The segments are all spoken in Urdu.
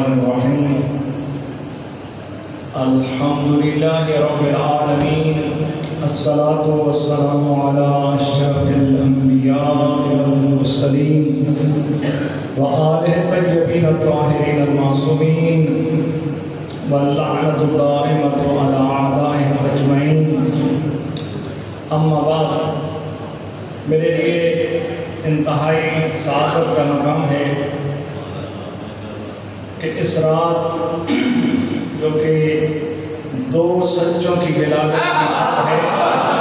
الرحمن الرحيم. الحمد لله رب العالمين. الصلاة والسلام على أشرف الأنبياء والمرسلين وآله الطيبين الطاهرين المعصومين واللعنة الدائمة على أعدائهم أجمعين. أما بعد، میرے لیے انتہائی سعادت کا مقام ہے کہ اس رات جو کہ دو سچوں کی ملاقات ہے۔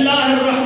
الله الرحمن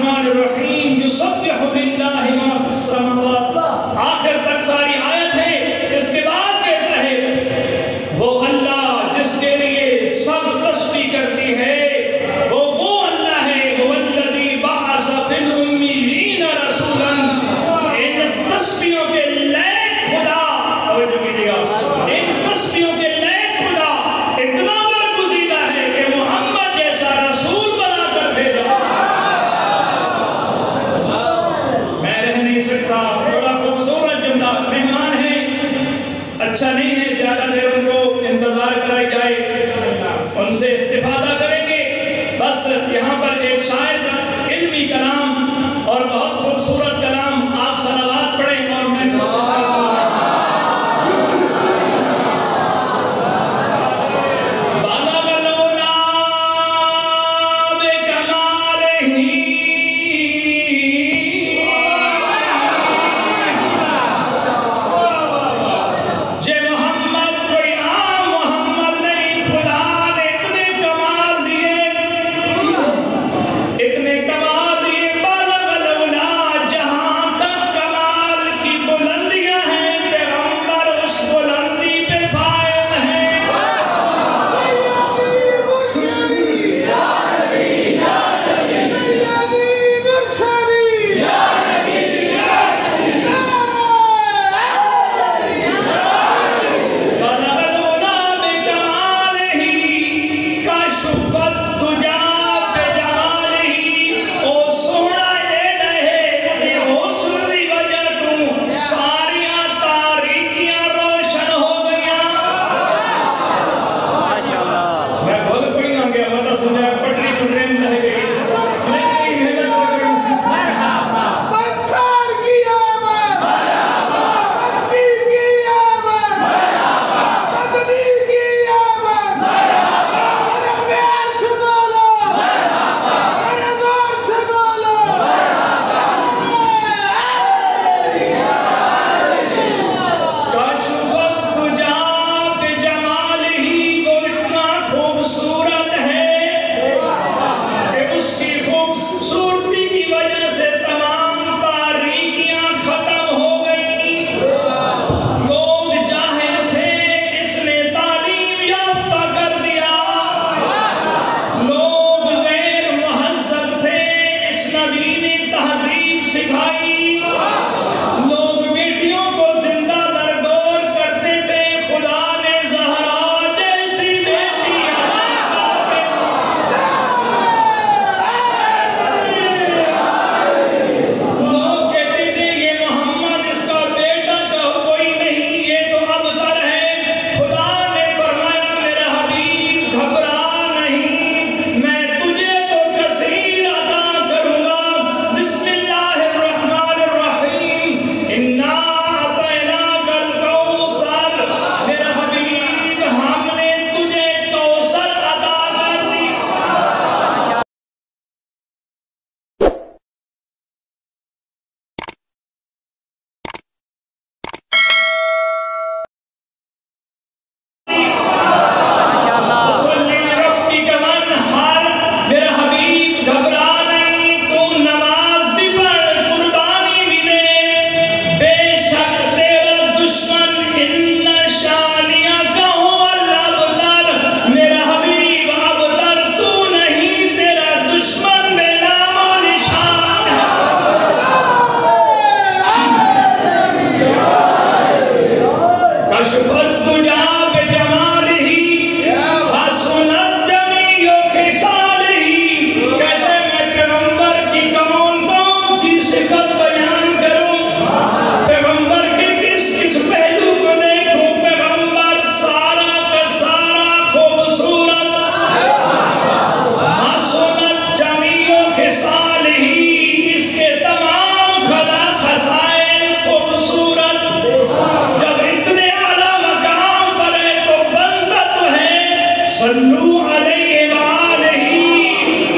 صلو علیہ وآلہ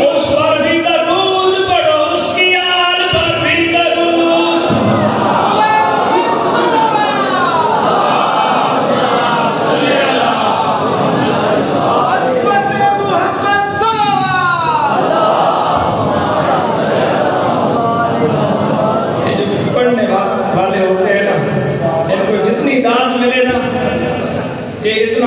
اس پر بھی درود پڑھو اس کی آل پر بھی درود۔ پڑھنے والے ہوتے ہیں نا ان کو جتنی داد ملے نا یہ اتنا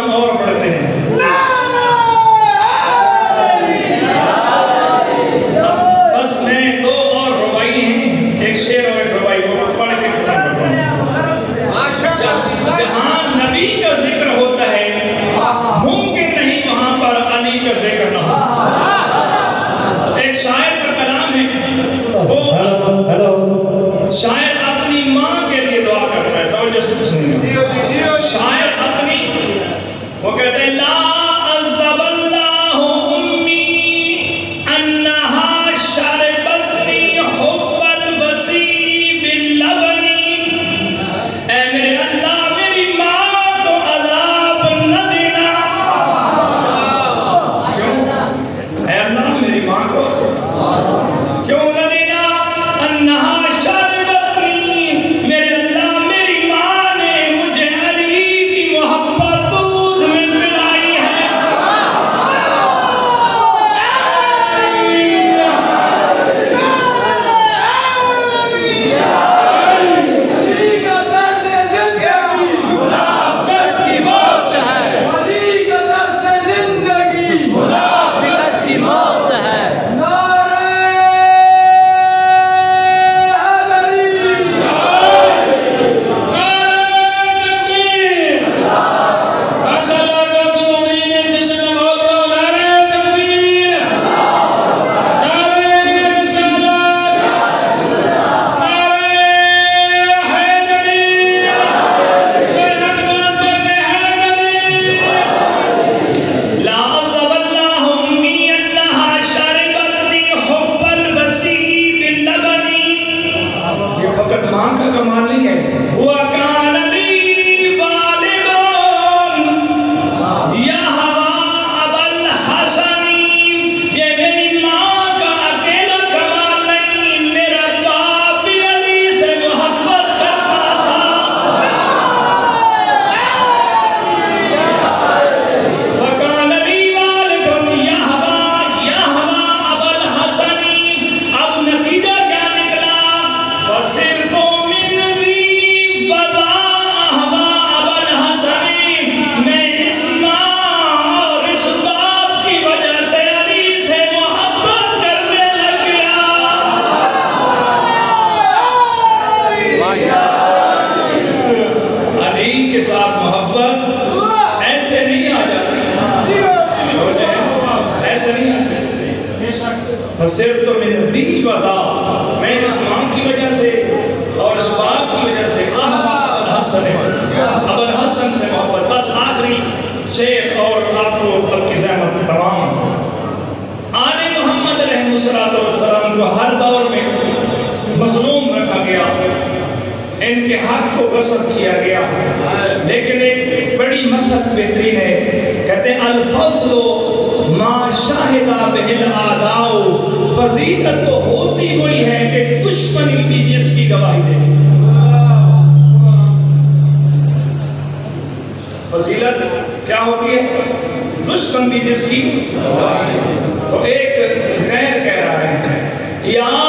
あら! الحسن ہے اب الحسن سے محبت بس آخری شعر اور آپ کو اب کی زحمت تمام۔ آل محمد رحم صلاحت کو ہر دور میں مظلوم رکھا گیا۔ ان کے حق کو غصب کیا گیا۔ لیکن ایک بڑی مسئلہ بہترین ہے۔ کہتے الفضل ما شاہدہ بہل آداؤ فضیلت تو ہوتی ہوئی ہے کہ دشمنی بھی جس کی گواہی دے جنت کیا ہوتی ہے؟ دشمن بھی جس کی تو ایک غیر کہہ رہا ہے یہاں